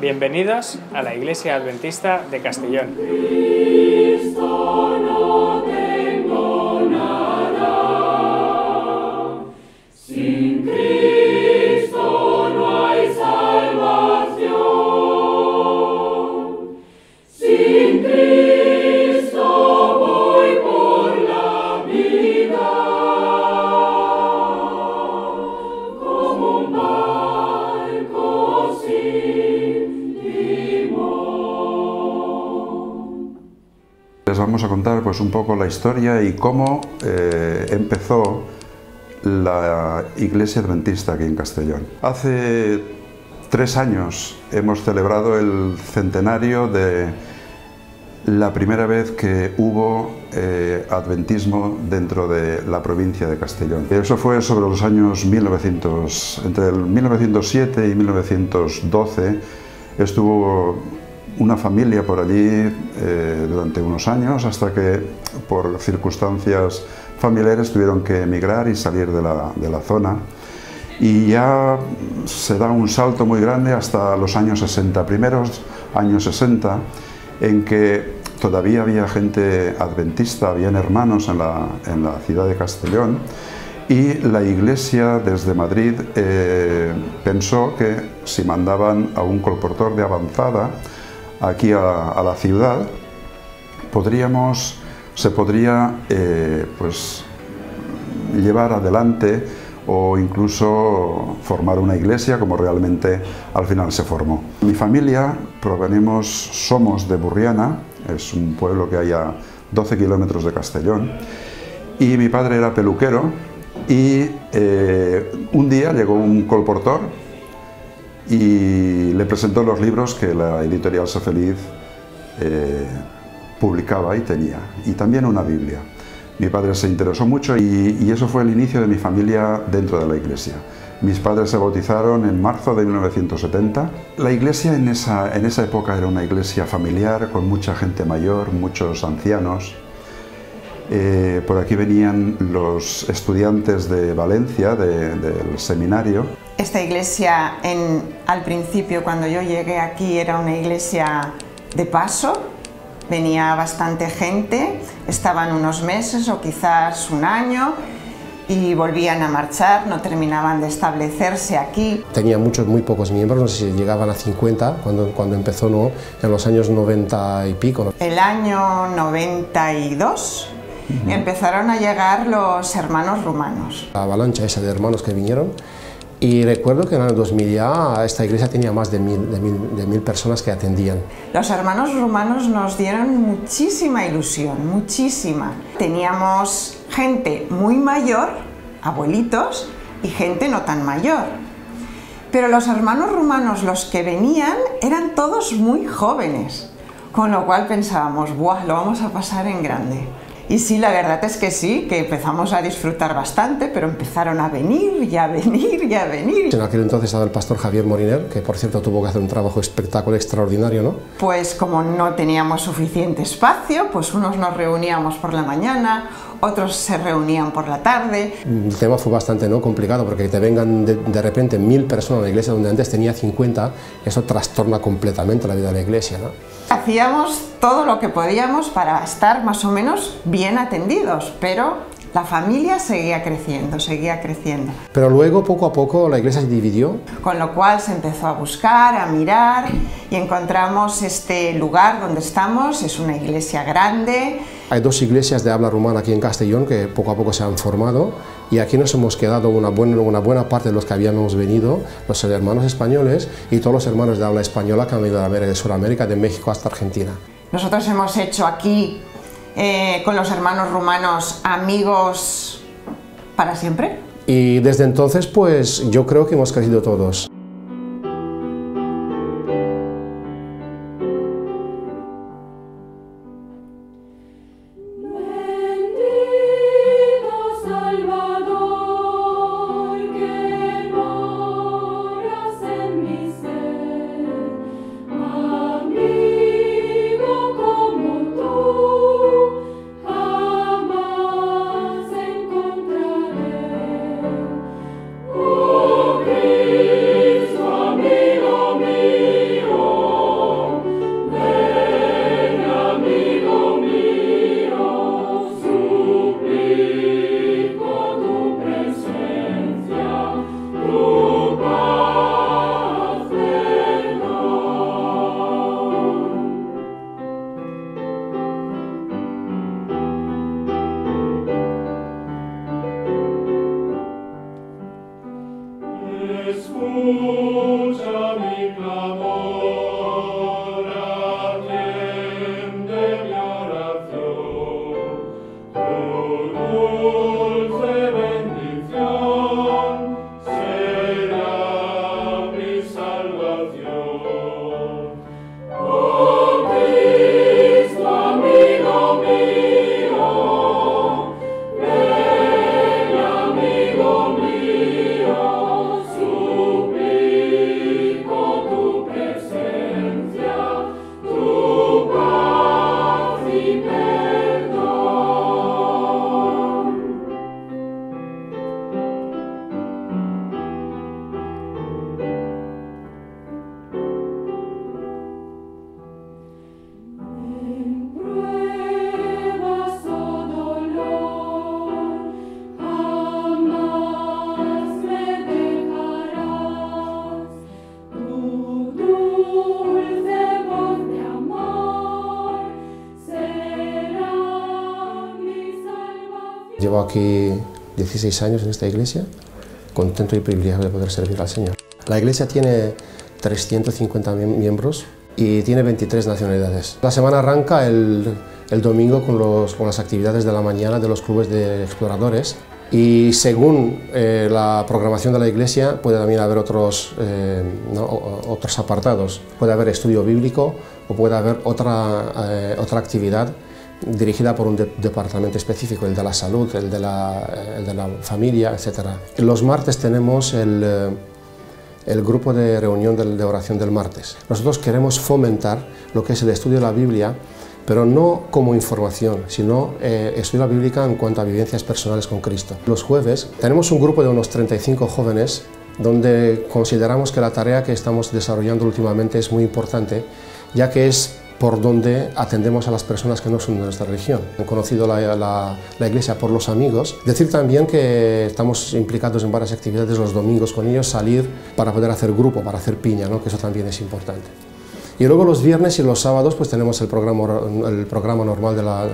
Bienvenidos a la Iglesia Adventista de Castellón. Vamos a contar pues, un poco la historia y cómo eh, empezó la Iglesia Adventista aquí en Castellón. Hace tres años hemos celebrado el centenario de la primera vez que hubo eh, adventismo dentro de la provincia de Castellón. Eso fue sobre los años 1900, entre el 1907 y 1912 estuvo una familia por allí eh, durante unos años hasta que por circunstancias familiares tuvieron que emigrar y salir de la, de la zona. Y ya se da un salto muy grande hasta los años 60, primeros años 60, en que todavía había gente adventista, habían hermanos en la, en la ciudad de Castellón y la iglesia desde Madrid eh, pensó que si mandaban a un colportor de avanzada aquí a, la ciudad, podríamos, se podría eh, pues, llevar adelante o incluso formar una iglesia como realmente al final se formó. Mi familia provenimos, somos de Burriana, es un pueblo que hay a 12 kilómetros de Castellón, y mi padre era peluquero y eh, un día llegó un colportor y le presentó los libros que la editorial Sefeliz eh, publicaba y tenía, y también una Biblia. Mi padre se interesó mucho y, y, eso fue el inicio de mi familia dentro de la iglesia. Mis padres se bautizaron en marzo de 1970. La iglesia en esa, en esa época era una iglesia familiar con mucha gente mayor, muchos ancianos. Eh, por aquí venían los estudiantes de Valencia, de, del seminario. Esta iglesia, en, al principio, cuando yo llegué aquí, era una iglesia de paso, venía bastante gente, estaban unos meses o quizás un año y volvían a marchar, no terminaban de establecerse aquí. Tenía muchos, muy pocos miembros, no sé si llegaban a 50 cuando, cuando empezó, no, en los años 90 y pico. El año 92 uh -huh. empezaron a llegar los hermanos rumanos. La avalancha esa de hermanos que vinieron y recuerdo que en el 2000 ya esta iglesia tenía más de mil, de, mil, de mil, personas que atendían. Los hermanos rumanos nos dieron muchísima ilusión, muchísima. Teníamos gente muy mayor, abuelitos, y gente no tan mayor. Pero los hermanos rumanos, los que venían, eran todos muy jóvenes. Con lo cual pensábamos, ¡buah! Lo vamos a pasar en grande. Y sí, la verdad es que sí, que empezamos a disfrutar bastante, pero empezaron a venir y a venir y a venir. En aquel entonces estaba el pastor Javier Moriner, que por cierto tuvo que hacer un trabajo espectacular, extraordinario, ¿no? Pues como no teníamos suficiente espacio, pues unos nos reuníamos por la mañana, otros se reunían por la tarde. El tema fue bastante ¿no? complicado, porque que te vengan de, de, repente mil personas a la iglesia donde antes tenía 50, eso trastorna completamente la vida de la iglesia, ¿no? Hacíamos todo lo que podíamos para estar más o menos bien atendidos, pero la familia seguía creciendo, seguía creciendo. Pero luego, poco a poco, la iglesia se dividió. Con lo cual se empezó a buscar, a mirar y encontramos este lugar donde estamos, es una iglesia grande. Hay dos iglesias de habla rumana aquí en Castellón que poco a poco se han formado y aquí nos hemos quedado una buena, una buena parte de los que habíamos venido, los hermanos españoles y todos los hermanos de habla española que han venido de, América, de Sudamérica, de México hasta Argentina. Nosotros hemos hecho aquí eh, con los hermanos rumanos amigos para siempre. Y desde entonces, pues yo creo que hemos crecido todos. Aquí 16 años en esta iglesia, contento y privilegiado de poder servir al Señor. La iglesia tiene 350 miembros y tiene 23 nacionalidades. La semana arranca el, el domingo con, los, con, las actividades de la mañana de los clubes de exploradores y según eh, la programación de la iglesia puede también haber otros, eh, ¿no? otros apartados. Puede haber estudio bíblico o puede haber otra, eh, otra actividad dirigida por un de departamento específico, el de la salud, el de la, el de la familia, etc. Los martes tenemos el, eh, el grupo de reunión de, de, oración del martes. Nosotros queremos fomentar lo que es el estudio de la Biblia, pero no como información, sino eh, estudio la Biblia en cuanto a vivencias personales con Cristo. Los jueves tenemos un grupo de unos 35 jóvenes donde consideramos que la tarea que estamos desarrollando últimamente es muy importante, ya que es por donde atendemos a las personas que no son de nuestra religión. He conocido la, la, la, iglesia por los amigos. Decir también que estamos implicados en varias actividades los domingos con ellos, salir para poder hacer grupo, para hacer piña, ¿no? que eso también es importante. Y luego los viernes y los sábados pues tenemos el programa, el programa normal de la,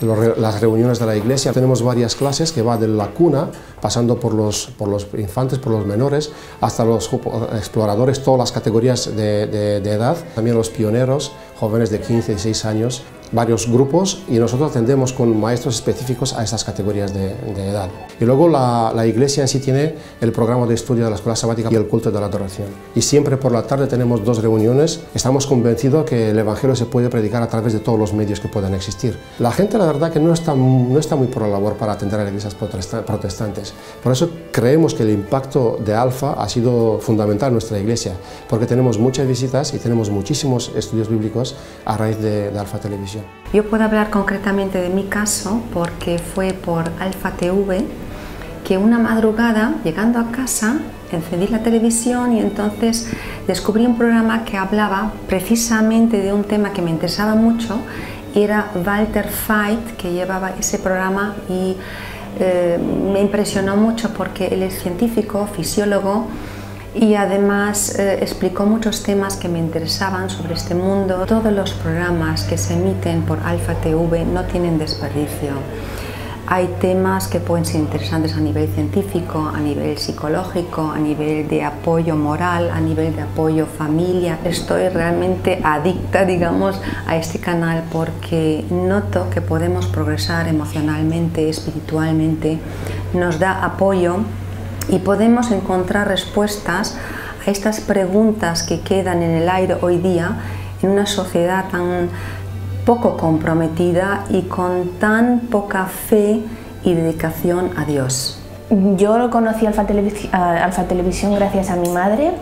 las reuniones de la iglesia. Tenemos varias clases que va de la cuna, pasando por los, por los infantes, por los menores, hasta los exploradores, todas las categorías de, de, de edad, también los pioneros, jóvenes de 15 y 16 años, varios grupos y nosotros atendemos con maestros específicos a estas categorías de, de edad. Y luego la, la, iglesia en sí tiene el programa de estudio de la escuela sabática y el culto de la adoración. Y siempre por la tarde tenemos dos reuniones. Estamos convencidos que el Evangelio se puede predicar a través de todos los medios que puedan existir. La gente la verdad que no está, no está muy por la labor para atender a las iglesias protestantes. Por eso creemos que el impacto de Alfa ha sido fundamental en nuestra iglesia, porque tenemos muchas visitas y tenemos muchísimos estudios bíblicos a raíz de, de Alfa Televisión. Yo puedo hablar concretamente de mi caso porque fue por Alfa TV que una madrugada, llegando a casa, encendí la televisión y entonces descubrí un programa que hablaba precisamente de un tema que me interesaba mucho. Era Walter Veit que llevaba ese programa y eh, me impresionó mucho porque él es científico, fisiólogo, y además eh, explicó muchos temas que me interesaban sobre este mundo. Todos los programas que se emiten por Alfa TV no tienen desperdicio. Hay temas que pueden ser interesantes a nivel científico, a nivel psicológico, a nivel de apoyo moral, a nivel de apoyo familia. Estoy realmente adicta, digamos, a este canal porque noto que podemos progresar emocionalmente, espiritualmente, nos da apoyo y podemos encontrar respuestas a estas preguntas que quedan en el aire hoy día en una sociedad tan poco comprometida y con tan poca fe y dedicación a Dios. Yo conocí Alfa, Alfa Televisión gracias a mi madre,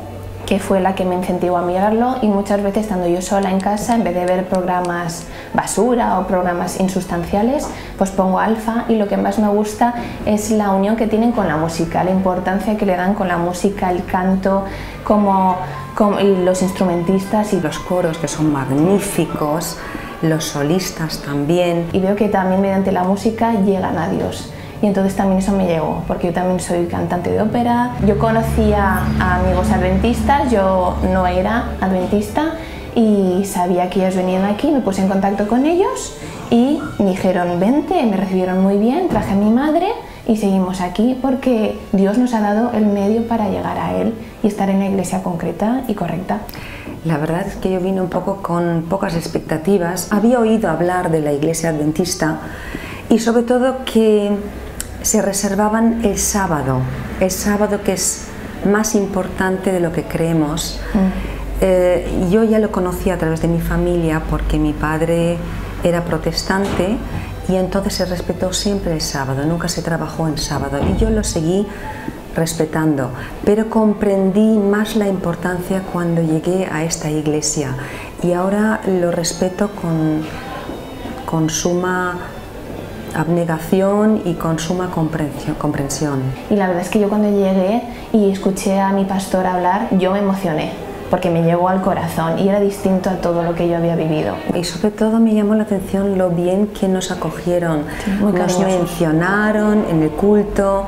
que fue la que me incentivó a mirarlo y muchas veces estando yo sola en casa, en vez de ver programas basura o programas insustanciales, pues pongo alfa y lo que más me gusta es la unión que tienen con la música, la importancia que le dan con la música, el canto, como, como y los instrumentistas y los coros que son magníficos, los solistas también. Y veo que también mediante la música llegan a Dios y entonces también eso me llegó, porque yo también soy cantante de ópera. Yo conocía a amigos adventistas, yo no era adventista y sabía que ellos venían aquí, me puse en contacto con ellos y me dijeron vente, me recibieron muy bien, traje a mi madre y seguimos aquí porque Dios nos ha dado el medio para llegar a Él y estar en la iglesia concreta y correcta. La verdad es que yo vine un poco con pocas expectativas. Había oído hablar de la iglesia adventista y sobre todo que se reservaban el sábado, el sábado que es más importante de lo que creemos. Eh, yo ya lo conocí a través de mi familia porque mi padre era protestante y entonces se respetó siempre el sábado, nunca se trabajó en sábado y yo lo seguí respetando, pero comprendí más la importancia cuando llegué a esta iglesia y ahora lo respeto con, con suma abnegación y con suma comprensión. Y la verdad es que yo cuando llegué y escuché a mi pastor hablar, yo me emocioné porque me llegó al corazón y era distinto a todo lo que yo había vivido. Y sobre todo me llamó la atención lo bien que nos acogieron, nos mencionaron en el culto.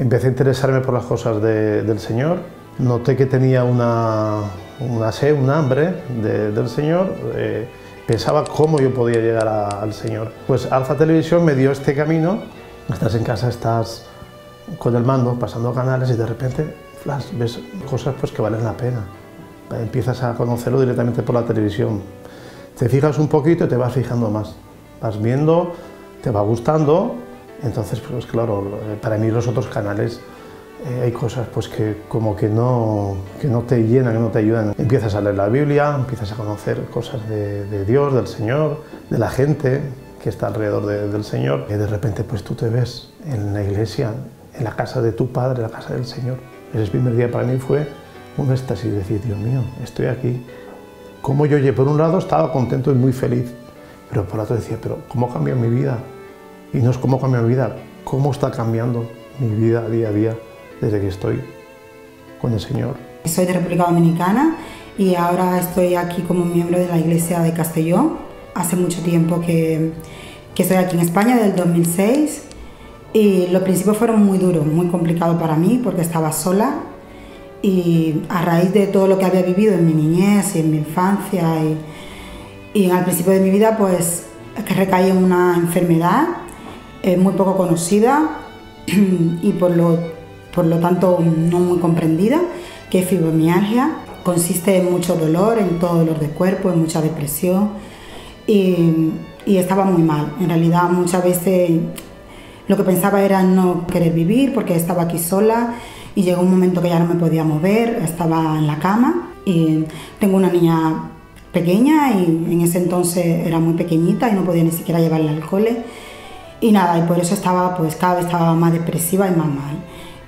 Empecé a interesarme por las cosas del Señor, noté que tenía una, una sed, un hambre del Señor, eh, pensaba cómo yo podía llegar al Señor. Pues Alfa Televisión me dio este camino, estás en casa, estás con el mando, pasando canales y de repente flash, ves cosas pues, que valen la pena. Empiezas a conocerlo directamente por la televisión. Te fijas un poquito y te vas fijando más. Vas viendo, te va gustando entonces, pues claro, para mí los otros canales eh, hay cosas pues que como que no, que no te llenan, que no te ayudan. Empiezas a leer la Biblia, empiezas a conocer cosas de, Dios, del Señor, de la gente que está alrededor del Señor. Y de repente pues tú te ves en la iglesia, en la casa de tu Padre, en la casa del Señor. Ese primer día para mí fue un éxtasis, decir, Dios mío, estoy aquí. Como yo, por un lado, estaba contento y muy feliz, pero por otro decía, pero ¿cómo cambió mi vida? Y no es cómo cambia mi vida, cómo está cambiando mi vida día a día desde que estoy con el Señor. Soy de República Dominicana y ahora estoy aquí como miembro de la Iglesia de Castellón. Hace mucho tiempo que, que estoy aquí en España, del 2006, y los principios fueron muy duros, muy complicados para mí porque estaba sola y a raíz de todo lo que había vivido en mi niñez y en mi infancia y, y al principio de mi vida pues que recaí en una enfermedad es muy poco conocida y por lo, por lo tanto no muy comprendida, que es fibromialgia. Consiste en mucho dolor, en todo dolor de cuerpo, en mucha depresión y, estaba muy mal. En realidad muchas veces lo que pensaba era no querer vivir porque estaba aquí sola y llegó un momento que ya no me podía mover, estaba en la cama y tengo una niña pequeña y en ese entonces era muy pequeñita y no podía ni siquiera llevarla al cole y nada, y por eso estaba, pues cada vez estaba más depresiva y más mal.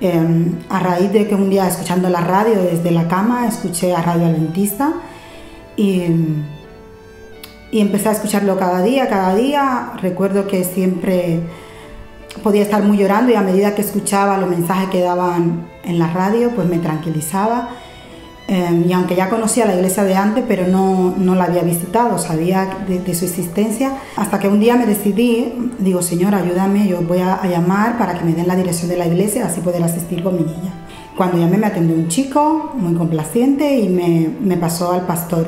Em, a raíz de que un día escuchando la radio desde la cama, escuché a Radio Adventista y, y empecé a escucharlo cada día, cada día. Recuerdo que siempre podía estar muy llorando y a medida que escuchaba los mensajes que daban en la radio, pues me tranquilizaba Em, y aunque ya conocía la iglesia de antes, pero no, no la había visitado, sabía de, su existencia, hasta que un día me decidí, digo, Señor, ayúdame, yo voy a, llamar para que me den la dirección de la iglesia, así poder asistir con mi niña. Cuando llamé me atendió un chico muy complaciente y me, me pasó al pastor,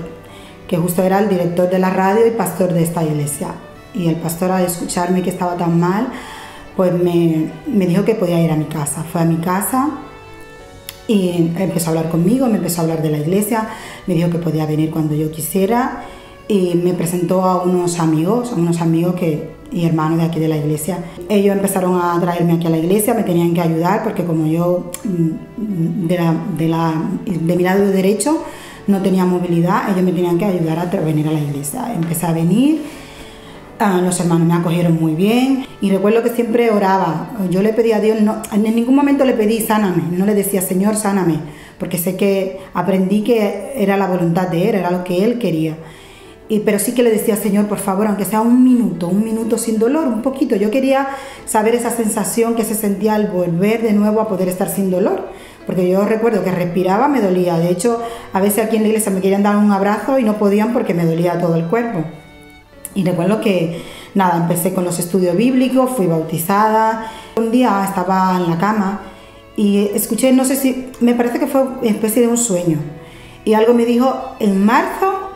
que justo era el director de la radio y pastor de esta iglesia. Y el pastor al escucharme que estaba tan mal, pues me, me dijo que podía ir a mi casa. Fue a mi casa, y empezó a hablar conmigo, me empezó a hablar de la iglesia, me dijo que podía venir cuando yo quisiera y me presentó a unos amigos, a unos amigos que, y hermanos de aquí de la iglesia. Ellos empezaron a traerme aquí a la iglesia, me tenían que ayudar porque como yo mm, de, la, de, la, de mi lado derecho no tenía movilidad, ellos me tenían que ayudar a venir a la iglesia. Empecé a venir, ah, los hermanos me acogieron muy bien y recuerdo que siempre oraba. Yo le pedí a Dios, no, en ningún momento le pedí sáname, no le decía Señor sáname, porque sé que aprendí que era la voluntad de Él, era lo que Él quería. Pero sí que le decía, Señor, por favor, aunque sea un minuto, un minuto sin dolor, un poquito. Yo quería saber esa sensación que se sentía al volver de nuevo a poder estar sin dolor. Porque yo recuerdo que respiraba, me dolía. De hecho, a veces aquí en la iglesia me querían dar un abrazo y no podían porque me dolía todo el cuerpo. Y recuerdo que, nada, empecé con los estudios bíblicos, fui bautizada. Un día estaba en la cama y escuché, no sé si, me parece que fue una especie de un sueño. Y algo me dijo, en marzo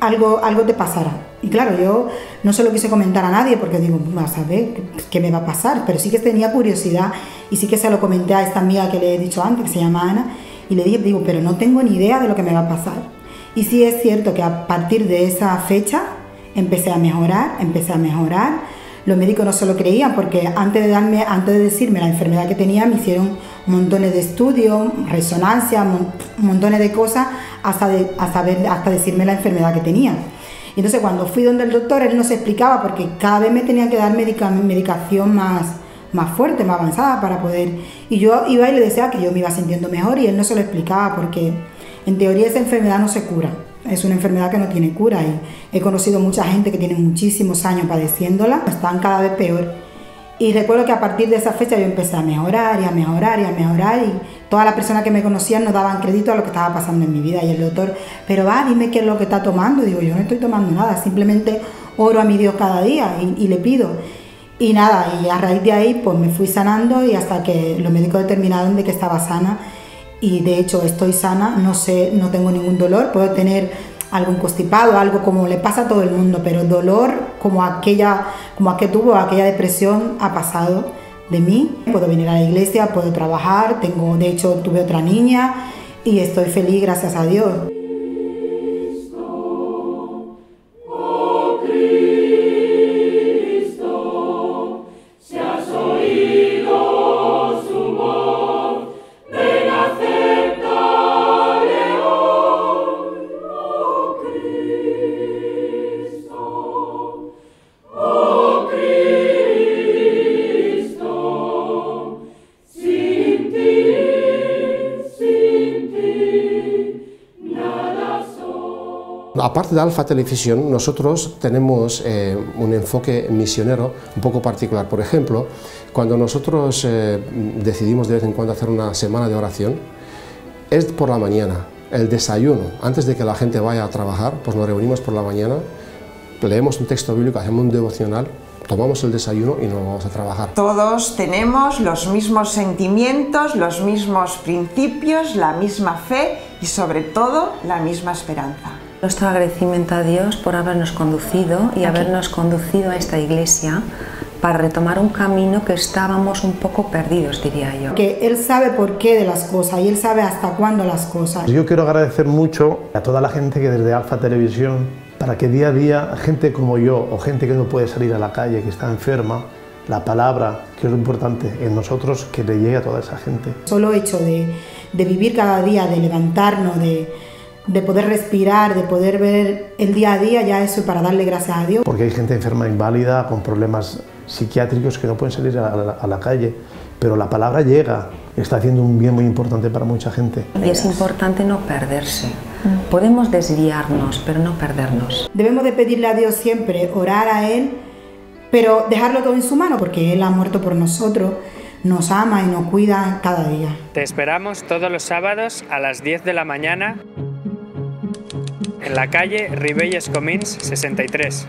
algo, algo te pasará. Y claro, yo no se lo quise comentar a nadie porque digo, vas a ver qué me va a pasar, pero sí que tenía curiosidad y sí que se lo comenté a esta amiga que le he dicho antes, que se llama Ana, y le dije, digo, pero no tengo ni idea de lo que me va a pasar. Y sí es cierto que a partir de esa fecha empecé a mejorar, empecé a mejorar. Los médicos no se lo creían porque antes de, darme, antes de decirme la enfermedad que tenía me hicieron montones de estudios, resonancia, montones de cosas hasta, hasta, hasta decirme la enfermedad que tenía. Y entonces cuando fui donde el doctor, él no se explicaba porque cada vez me tenía que dar medicación más, más fuerte, más avanzada para poder... Y yo iba y le decía que yo me iba sintiendo mejor y él no se lo explicaba porque en teoría esa enfermedad no se cura. Es una enfermedad que no tiene cura y he conocido mucha gente que tiene muchísimos años padeciéndola, están cada vez peor. Y recuerdo que a partir de esa fecha yo empecé a mejorar y a mejorar y a mejorar y todas las personas que me conocían no daban crédito a lo que estaba pasando en mi vida y el doctor, pero va, dime qué es lo que está tomando. digo, yo no estoy tomando nada, simplemente oro a mi Dios cada día y, le pido. Y nada, y a raíz de ahí pues me fui sanando y hasta que los médicos determinaron de que estaba sana y de hecho estoy sana, no sé, no tengo ningún dolor, puedo tener algo constipado, algo como le pasa a todo el mundo, pero dolor como aquella, como aquel tuvo aquella depresión ha pasado de mí. Puedo venir a la iglesia, puedo trabajar, tengo, de hecho tuve otra niña y estoy feliz gracias a Dios. Aparte de Alfa Televisión, nosotros tenemos eh, un enfoque misionero un poco particular. Por ejemplo, cuando nosotros eh, decidimos de vez en cuando hacer una semana de oración, es por la mañana, el desayuno. Antes de que la gente vaya a trabajar, pues nos reunimos por la mañana, leemos un texto bíblico, hacemos un devocional, tomamos el desayuno y nos vamos a trabajar. Todos tenemos los mismos sentimientos, los mismos principios, la misma fe y sobre todo la misma esperanza. Nuestro agradecimiento a Dios por habernos conducido y habernos conducido a esta iglesia para retomar un camino que estábamos un poco perdidos, diría yo. Que Él sabe por qué de las cosas y Él sabe hasta cuándo las cosas. Yo quiero agradecer mucho a toda la gente que desde Alfa Televisión, para que día a día gente como yo o gente que no puede salir a la calle, que está enferma, la palabra, que es lo importante en nosotros, que le llegue a toda esa gente. Solo hecho de, de vivir cada día, de levantarnos, de de poder respirar, de poder ver el día a día, ya eso para darle gracias a Dios. Porque hay gente enferma, inválida, con problemas psiquiátricos que no pueden salir a la, calle, pero la palabra llega, está haciendo un bien muy importante para mucha gente. Y es importante no perderse. Podemos desviarnos, pero no perdernos. Debemos de pedirle a Dios siempre, orar a Él, pero dejarlo todo en su mano, porque Él ha muerto por nosotros nos ama y nos cuida cada día. Te esperamos todos los sábados a las 10 de la mañana en la calle Ribelles Comins 63.